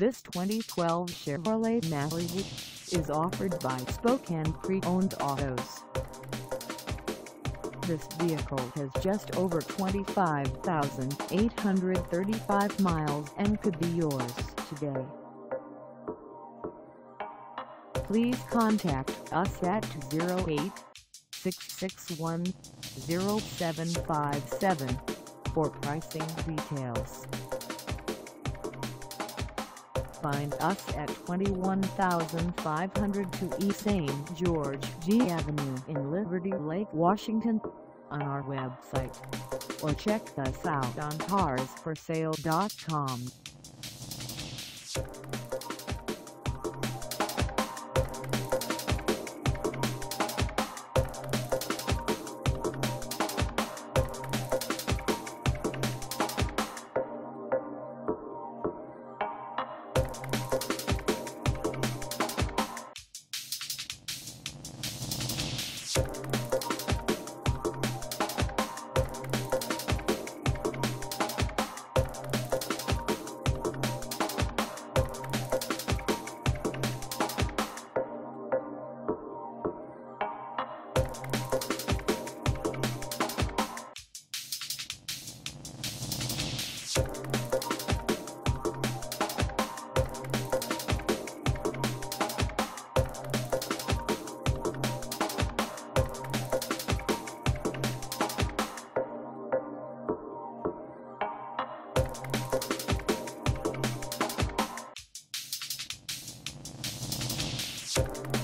This 2012 Chevrolet Malibu is offered by Spokane Pre-Owned Autos. This vehicle has just over 25,835 miles and could be yours today. Please contact us at 08 661 0757 for pricing details. Find us at 21502 East St. George Gee Avenue in Liberty Lake, Washington on our website or check us out on carsforsale.com. Thank